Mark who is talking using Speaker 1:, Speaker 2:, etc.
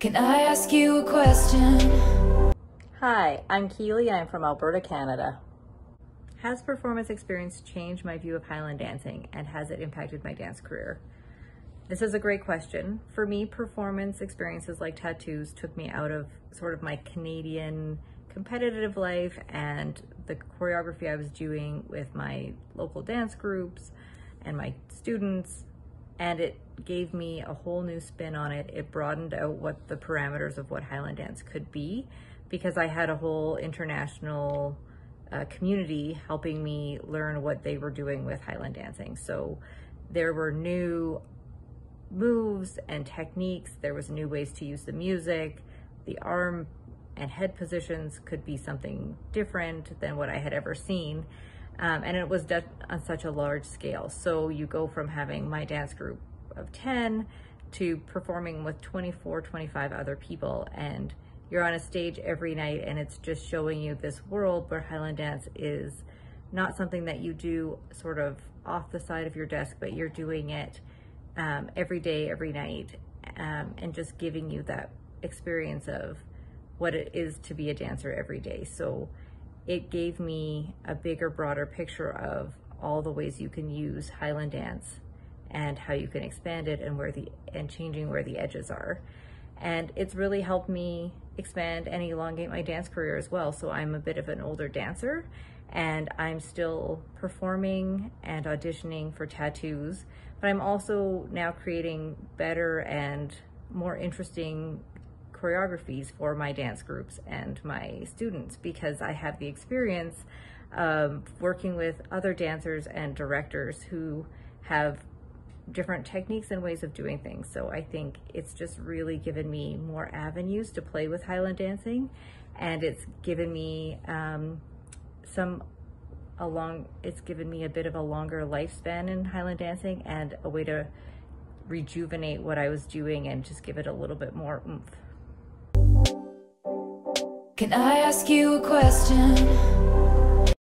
Speaker 1: Can I ask you a question?
Speaker 2: Hi, I'm Keely and I'm from Alberta, Canada. Has performance experience changed my view of Highland dancing and has it impacted my dance career? This is a great question. For me, performance experiences like tattoos took me out of sort of my Canadian competitive life and the choreography I was doing with my local dance groups and my students and it gave me a whole new spin on it. It broadened out what the parameters of what Highland dance could be because I had a whole international uh, community helping me learn what they were doing with Highland dancing. So there were new moves and techniques. There was new ways to use the music. The arm and head positions could be something different than what I had ever seen. Um, and it was done on such a large scale. So you go from having my dance group of 10 to performing with 24, 25 other people. And you're on a stage every night and it's just showing you this world where Highland dance is not something that you do sort of off the side of your desk, but you're doing it um, every day, every night, um, and just giving you that experience of what it is to be a dancer every day. So it gave me a bigger, broader picture of all the ways you can use Highland dance and how you can expand it and where the and changing where the edges are. And it's really helped me expand and elongate my dance career as well. So I'm a bit of an older dancer and I'm still performing and auditioning for tattoos, but I'm also now creating better and more interesting choreographies for my dance groups and my students because I have the experience of working with other dancers and directors who have different techniques and ways of doing things. So I think it's just really given me more avenues to play with Highland dancing and it's given me um, some along it's given me a bit of a longer lifespan in Highland dancing and a way to rejuvenate what I was doing and just give it a little bit more oomph.
Speaker 1: Can I ask you a question?